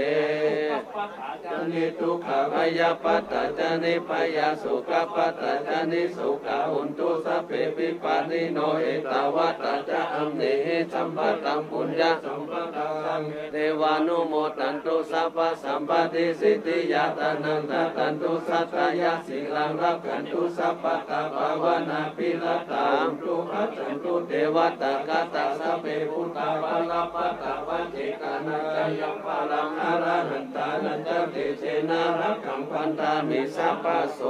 จานิทุกขพยาปัตตาจนิพยาสุขปัตตาจนิสุขาหุนตุสัพเพปิปานิโนเอตาวัตตจาอัมเนหิสัมปะตังปุญญาสัมปะตังเทวานุโมตันตุสัพพสัมปติสิทธิยาตานังตตันตุสัตยาสิลังรักขันตุสัพพตาภาวนาปิลตามตุขัจฉันตุเทวตากาตาสัพเพพุทธาปะลปะตาวันเจกานัจยัมปะลังอาราหันตานันจเตเชนารักขังปันตามิสัพพโส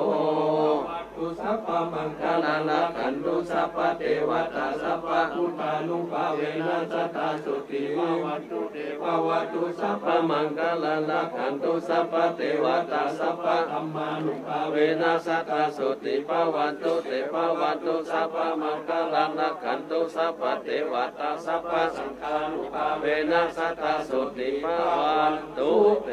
ตุสัพพะมังคลาลักขันตุสัพพะเทวตาสัพพะพุทธานุภาเวนะสัตตาสุติภวัตุเทภวตุสัพพะมังคลาลักขันตุสัพพะเทวตาสัพพะธรรมานุภาเวนะสัตตาสุติภวัตุเทภวตุสัพพะมังคลาลักขันตุสัพพะเทวตาสัพพะสังฆานุภาเวนะสัตตาสุติภวันตุเต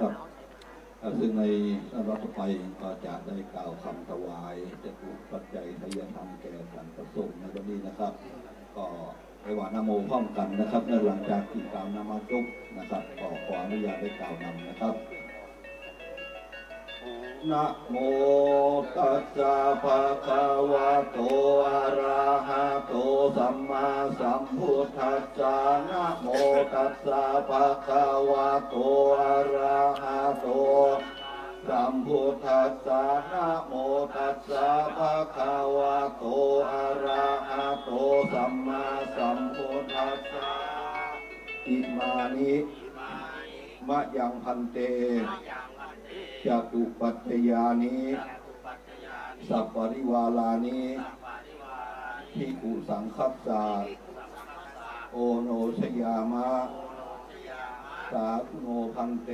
ครับอ่าซึ่ง ในลำดับต่อไปก็จะได้กล่าวคำถวายจะถูกปัจจัยทายธรรมแก่ท่านประสงค์ในวันนี้นะครับ ก็ไปว่านะโมพร้อมกันนะครับในหลังจากที่กล่าวนามาจบนะครับก็ขออนุญาตได้กล่าวนำนะครับนะโมตัสสะภะคะวะโตอะระหะโตสัมมาสัมพุทธัสสะนะโมตัสสะภะคะวะโตอะระหะโต สัมพุทธัสสะนะโมตัสสะภะคะวะโตอะระหะโตสัมมาสัมพุทธัสสะอิมานิมะยังพันเตจตุปัจจยานิสัพปริวาลานิทิกุสังคัสสะโอโนชยามะ สาธุโนพันเต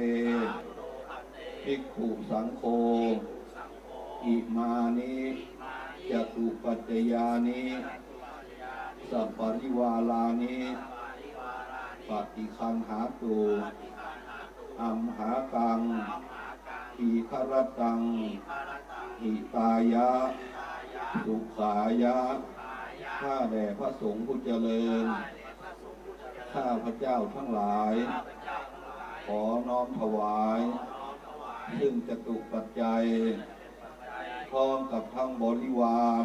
ภิกขุสังโฆอิมานิจตุปัจจยานิสัพปริวาลานิปฏิคันหาตุอัมหากังทีคารตังหิตายะ สุขายะ ข้าแด่พระสงฆ์ผู้เจริญ ข้าพระเจ้าทั้งหลาย ขอน้อมถวาย ซึ่งจตุปัจจัย พร้อมกับทั้งบริวาร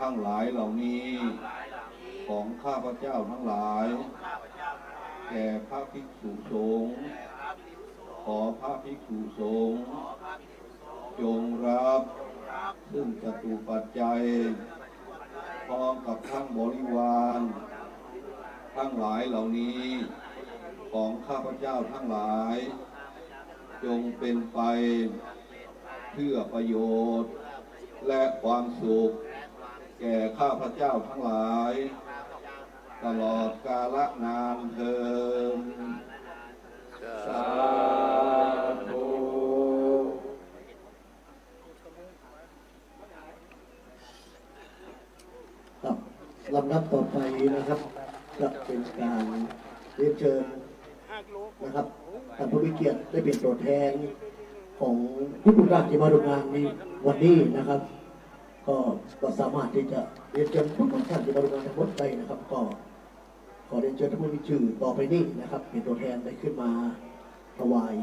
ทั้งหลายเหล่านี้ ของข้าพเจ้าทั้งหลาย แก่พระภิกษุสงฆ์ขอพระภิกษุสงฆ์จงรับ ซึ่งจตุปัจจัย พร้อมกับทั้งบริวารทั้งหลายเหล่านี้ ของข้าพเจ้าทั้งหลาย จงเป็นไป เพื่อประโยชน์ และความสุข แก่ข้าพเจ้าทั้งหลาย ตลอดกาลนานเทินสาธุครับลำดับต่อไปนะครับจะเป็นการเรียนเชิญนะครับ ท่านผู้มีเกียรติได้เป็นตัวแทนของผู้ดูการที่มาดูงานในวันนี้นะครับ ก็ก็สามารถที่จะเรียนเชิญทุกท่านที่มาดูงานทั้งหมดได้นะครับ ก็ขอเรียนเชิญท่านผู้มีชื่อต่อไปนี้นะครับ เป็นตัวแทนได้ขึ้นมาถวาย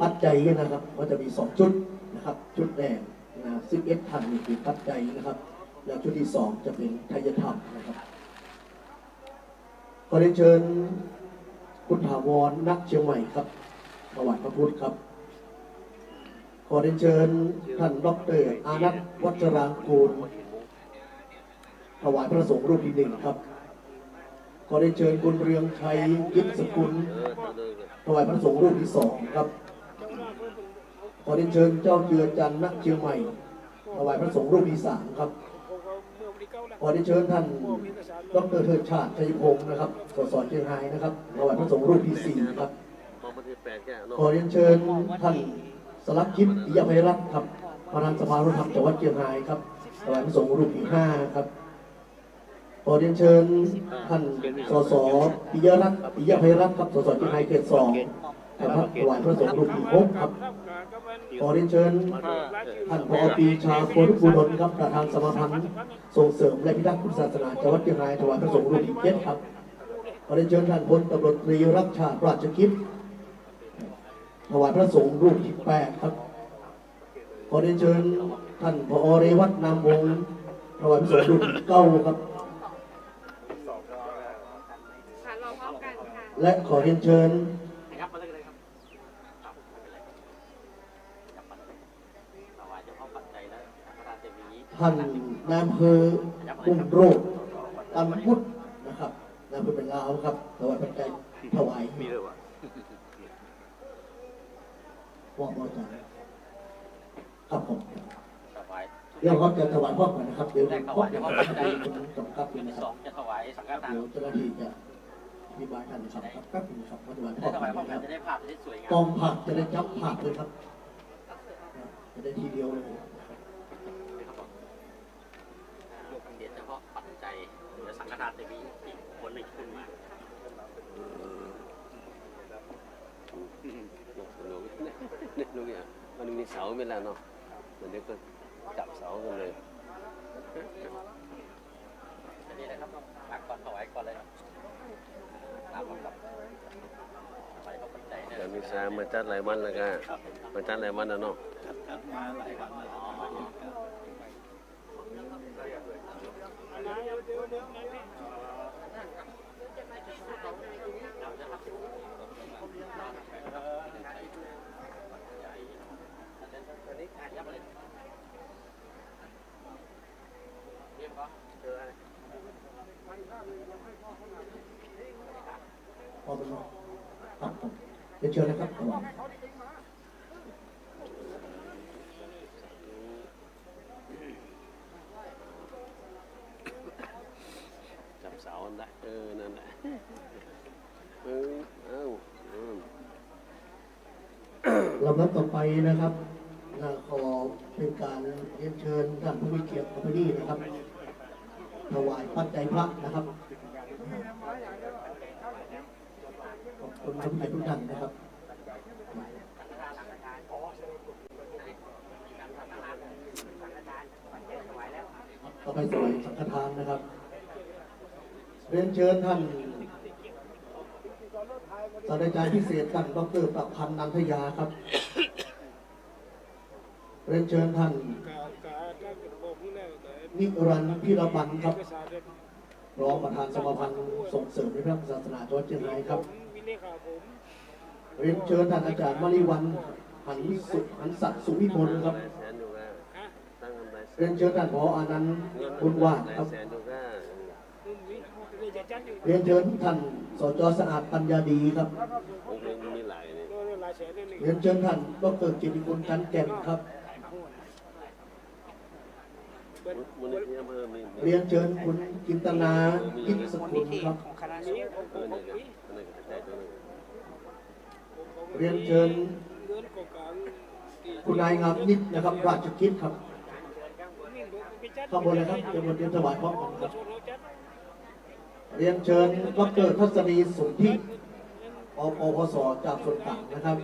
ปัจจัยนะครับ ก็จะมีสองชุดนะครับชุดแรกนะสิบเอ็ดพันนี่คือปัจจัยนะครับ แล้วชุดที่สองจะเป็นทายธรรมนะครับขอเรียนเชิญคุณถาวรนักเชียงใหม่ครับ ถวายพระพุทธครับ ขอเรียนเชิญท่านดรอานัทวัชรางกูลถวายพระสงฆ์รูปที่หนึ่งครับ ขอเรียนเชิญคุณเรืองชัยยิปสกุลถวายพระสงฆ์รูปที่สองครับ ขอเรียนเชิญเจ้าเจือจันทร์นักเชียงใหม่ถวายพระสงฆ์รูปที่สามครับ ขอได้เชิญท่านดรเทิดชาติชัยพงศ์นะครับ สสเชียงรายนะครับถวายพระสงฆ์รูปที่สี่ครับ ขอเรียนเชิญท่านสลักคิดอิยาภัยรัตน์ครับประธานสภาวัฒนธรรมจังหวัดเชียงรายครับถวายพระสงฆ์รูปที่ห้าครับขอเรียนเชิญท่านสสปิยรัตน์ปิยภัยรัตน์ครับสสเชียงรายเขตสองครับถวายพระสงฆ์รูปที่หกครับขอเรียนเชิญท่านพอปีชาโคทุกุลนครับประธานสมาพันธ์ส่งเสริมและพิทักษ์พุทธศาสนาจังหวัดเชียงรายถวายพระสงฆ์รูปที่เจ็ดครับขอเรียนเชิญท่านพลตำรวจตรีรักชาติราชกิจ ถวายพระสงฆ์รูปที่แปดครับ ขอเรียนเชิญท่านพอเรวัตนามวงศ์ถวายพระสงฆ์รูปที่เก้าครับและขอเรียนเชิญท่านนายอำเภออุ้มโรดตันพุทธนะครับนายอำเภอเป็นลาวครับถวายปัจจัยถวายมีเลย วะว่าบอจังครับผมเดี๋ยวเขาจะถวายพ่อก่อนนะครับ เดี๋ยวพ่อจะถวายคุณกำกับคุณนะครับจะถวายสังฆทานเดี๋ยวเจ้าหน้าที่จะอธิบายท่านนะครับครับแป๊บนึงครับมาถวายพ่อถก่อวายนพร้อมนะคกันรับจะได้ภาพจะได้สวยงามกองผักจะได้จับผักเลยครับ จะได้ทีเดียวเลยยกเดียเฉพาะปัจจัยเดี๋ยวสังฆทานจะมีอีกคนหนึ่งขึ้นมา ลุงลุง เนี่ยมันมีเสาไม่แล้วเนาะเดี๋ยวก็จับเสากันเลยอันนี้นะครับตักก่อนถวายก่อนเลยครับตามลำดับถวายพระปัจจัยเนี่ยเดี๋ยวมีสามาจัดหลายวันแล้วก็มาจัดหลายวันแล้วเนาะมาหลายวันอ๋อพอเป็นไหมครับผม เรียนเชิญนะครับถวายจับเสาอันได้เออนั่นแหละเออเอาลำดับต่อไปนะครับขอเป็นการเรียนเชิญท่านผู้มีเกียรติพอดีนะครับถวายปัจจัยพระนะครับ คุณท่านผู้ใหญ่ทุกท่านนะครับต่อไปสวยสังฆทานนะครับ เรียนเชิญท่านศาสตราจารย์พิเศษท่านดรประพันธ์นันทยาครับ เรียนเชิญท่านนิรันดร์พิรบันครับ รองประธานสมาพันธ์ส่งเสริมในพระศาสนาจังหวัดเชียงรายครับ เรียนเชิญท่านอาจารย์วริวันหันสุหันศักดิ์สุวิมลครับแสนดูว่าตั้งกำไรแสเรียนเชิญท่านผออานันต์บุญวาดครับแสนดูว่าเรียนเชิญท่านสจสะอาดปัญญาดีครับองค์เรียนมีหลายเนี่ยเรียนเชิญท่านดรจิตติคุณจันแก่นครับมูลนิธิอำเภอมีมีเรียนเชิญคุณจินตนาอินสกุลครับ เรียนเชิญคุณนายงามนิดนะครับ ราชกิจครับข้างบนเลยครับเดี๋ยวนเรียนถวายพร้อมกันครับ เรียนเชิญดรทัศนีสุนทิอปพสจากส่วนต่างนะครับ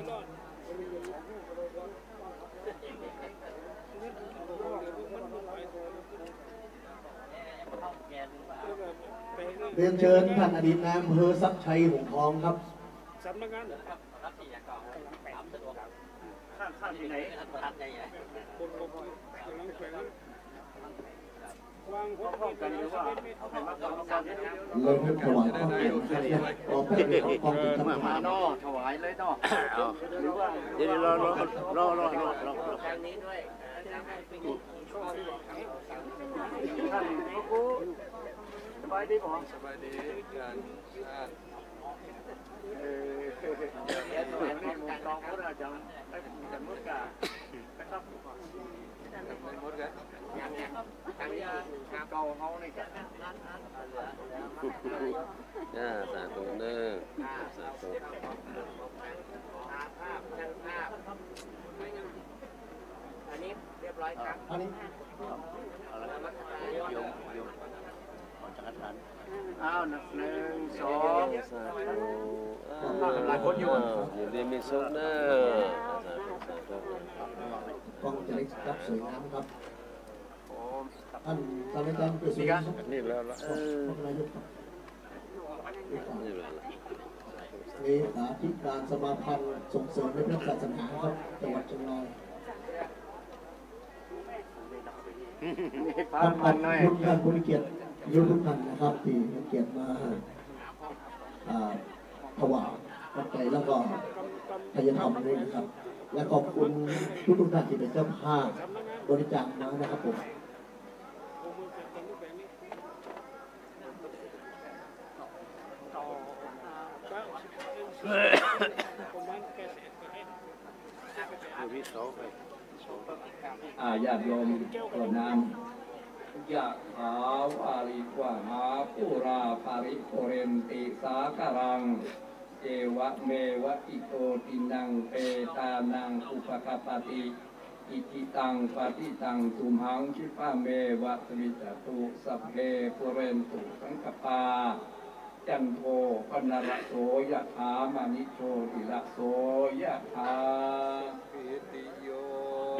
เรียนเชิญท่านอดีตนายอำเภอทรัพย์ชัยหงทองครับสำนักงานข้างข้างที่ไหนคนคนกำลังแขวนวางพร้อมกันหรือว่าเอาไปมาเอากันเริ่มถวายข้าวเปลี่ยนนะครับรอแป๊บเดียวกองติดตามมานถวายเลยนาะหรือว่าเดี๋ยวรอรอรอรอรอรอรอท่านพระครูส บายดีบ่สบายดีการชาติเออเห็นเห็นมีมุมกองพระอาจารย์ไอ้จันมุกกานะครับไม่หมดกันทางนี้เก่าเฮานี่กันอ่าสาธุเด้อสาธุภาพช่างภาพอันนี้เรียบร้อยครับ อันนี้ โยมโยม อ้าวหนึ่งสองสาธุหลายคนอยู่อยู่ดีมีสุขเด้อสาธุสาธุกองจะได้รับสวยงามครับท่านศาสตราจารย์เปิดสุริยะครับนี่แล้วละนี่ละเลขาธิการสมาพันธ์ส่งเสริมในพระศาสนาครับจังหวัดเชียงรายท่านมันน่อยทุกท่านผู้มีเกียรติ ยกทุกท่านนะครับที่เกียรติมาถวายปัจจัยแล้วก็ทายธรรมด้วยนะครับ และขอบคุณทุกทุกท่านที่เป็นเจ้าภาพบริจาคมานะครับผมอาญาติโยมกรวดน้ำ ยะขาวาริกวาหาปุราภาริโอเรนติสาการังเอวะเมวะอิโตตินังเปตานังอุปกปติอิทิตังปฏิตังตุมหังคิปะเมวะสมิจตุสัพเพปุเรนตุสังกปา จันโทปนรโสยะถามณิโชติละโสยะถาปิติ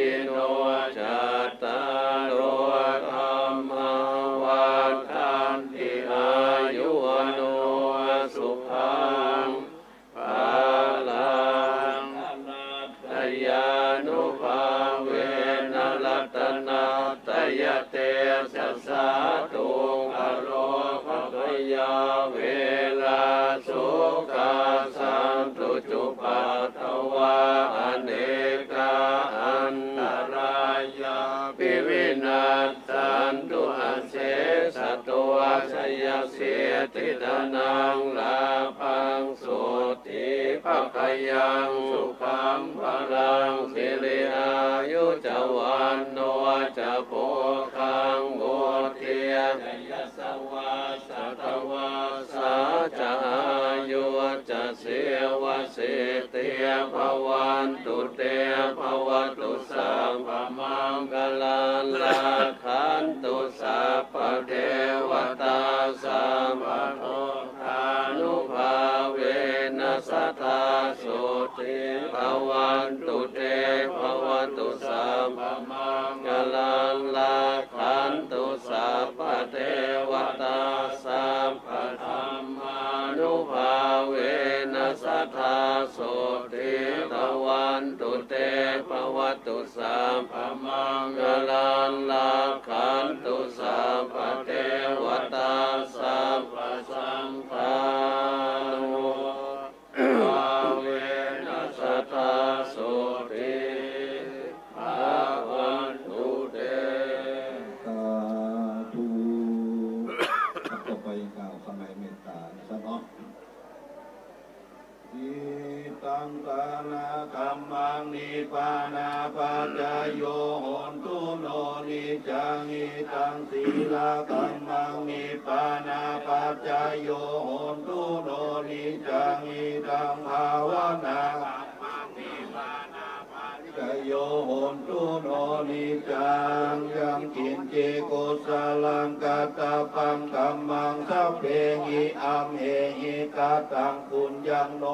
ยโนจา ยังสุขังพลังสิริอายุจวันโนจะโพคังโมเทียจยสวาสัตวาสาจะอายุจะเสียวเสเตียภวันตุเตภวตุสัมปมังกลันลาขันตุสัพเทวตาสัมปโทธานุภาเวนัสทธา สุติภวันตุเตภวตุสัมปมังกลันลาขันตุสัพพเทวตาสัมปธรรมานุภาเวนัสทธาสุติภวันตุเตภวตุสัมปมังกลันลาขันตุสัพพเทวตาสัมปสังฆา จจโยโหนตุโนนิจังอิดังภาวนาจโยโหนตุโนนิจังยังกินเจโกสลังกาตาปังกัมมังสัพเพหิอัมเหหิกาตังคุณยังโน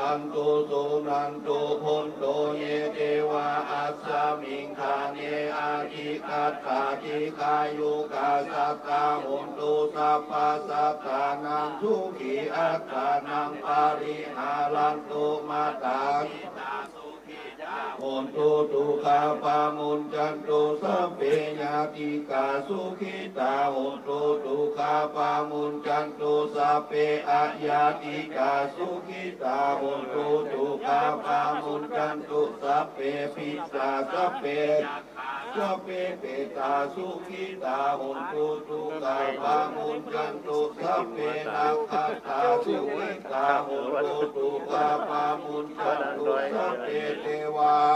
อันตุสุนันตุพุนโตเยเตวาอัสสมิงคาเนอาทิกัตตาทิคายุกาสักกาหุนตุสัพพะสัตตานังทุขีอัตตานังปาริหารันตุมาตัง โอนตุตุคาปามุนจันตุสัพเพญาติกาสุขิตาโอนตุตุคาปามุนจันตุสัพเพอะยาติกาสุขิตาโอนตุตุคาปามุนจันตุสัพเพปิสาสัพเพสัพเพเปตาสุขิตาโอนตุตุคาปามุนจันตุสัพเพนาคาตาสุขิตาโอนตุตุคาปามุนจันตุสัพเพเทวา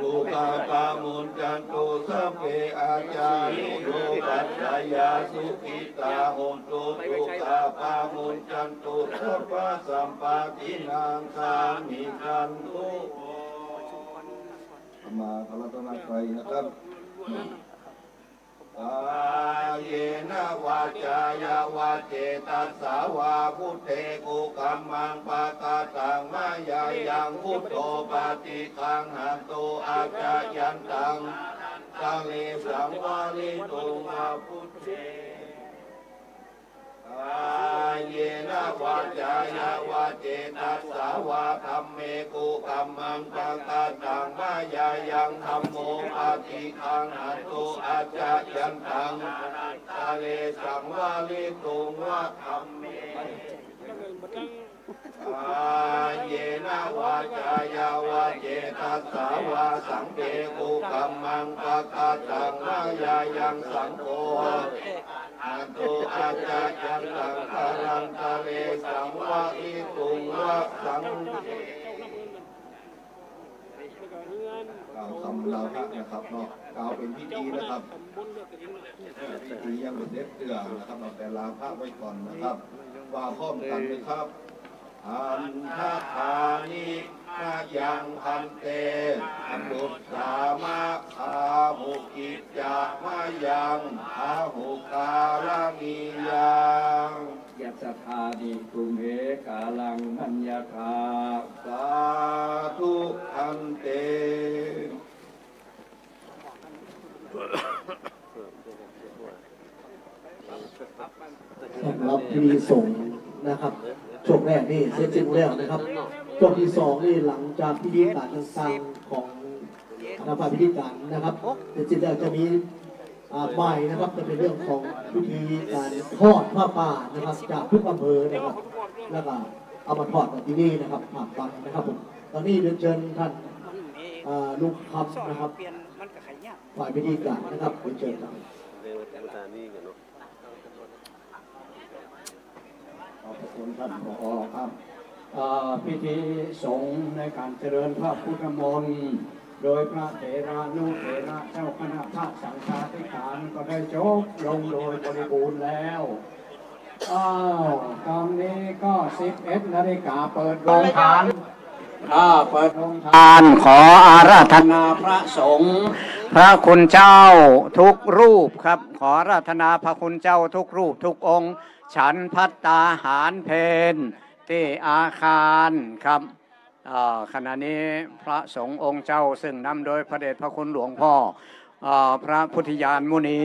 ตุกาปามุนจันตุสัพเพอาจาริโยปัจจายาสุขิตาโหนตุตุกาปามุนจันตุสัพพะสัมปาทินังสามิกันตุมาพระรัตนตรัยนะครับ กายนะวาจายวาเจตัสาวาพุเตกุกัมมังปะกาตังมายายังพุทโตปฏิคังหันโตอาจายันตังตังเลสังวาลิตุมาพุเต กายเยนะวาจายาวาเจตัสสาวาธรรมเมกุกัมมังปะกาตังมายายังธรรมโมปฏิคังหันตุอาจายันตังกาเลสังวาลิตุงวะธรรมเมกายเยนะวาจายาวาเจตัสสาวาสังเกกุกัมมังปะกาตังมายายังสังโฆ อันตุอาจายันตังคารันตะเลสังวะอิตุงวะสังกล่าวคำลาพระนะครับเนาะกล่าวเป็นพิธีนะครับพิธียังเป็นเด็ดเตือนะครับเราแต่ลาพระไว้ก่อนนะครับว่าพร้อมกันนะครับอันทานินา ยังพันเตอนุตสามะอาหุกิจจะมายังอาหุการามียังยัสธานิตุมเหกาลังมัญญาคาสาธุอันเตสำหรับพิธีสงฆ์นะครับช่วงแรกนี่เสร็จสิ้นแล้วนะครับ ช่วงที่สองนี่หลังจากพิธีการต่างๆของคณะพิธีการนะครับเสร็จสิ้นแล้วจะมีใหม่นะครับจะเป็นเรื่องของพิธีการทอดผ้าป่านะครับ จากทุกอำเภอนะครับแล้วก็เอามาทอดกันที่นี่นะครับผ่านปังนะครับผมตอนนี้เรียนเชิญท่านอ่าลุงคำนะครับฝ่ายพิธีการนะครับเรียนเชิญครับขอบคุณท่านผอครับอ่า พิธีสงฆ์ในการเจริญพระพุทธมนต์โดยพระเถรานุเถระเจ้าคณะพระสังฆาธิการก็ได้จบลงโดยบริบูรณ์แล้วอ้าวตอนนี้ก็11นาฬิกาเปิดโรงทานอ่าเปิดโรงทานขออาราธนาพระสงฆ์พระคุณเจ้าทุกรูปครับ ขออาราธนาพระคุณเจ้าทุกรูปทุกองค์ ฉันพัตตาหารเพน ที่อาคารครับขณะนี้พระสงฆ์องค์เจ้าซึ่งนำโดยพระเดชพระคุณหลวงพ่ออพระพุทธยานมุนี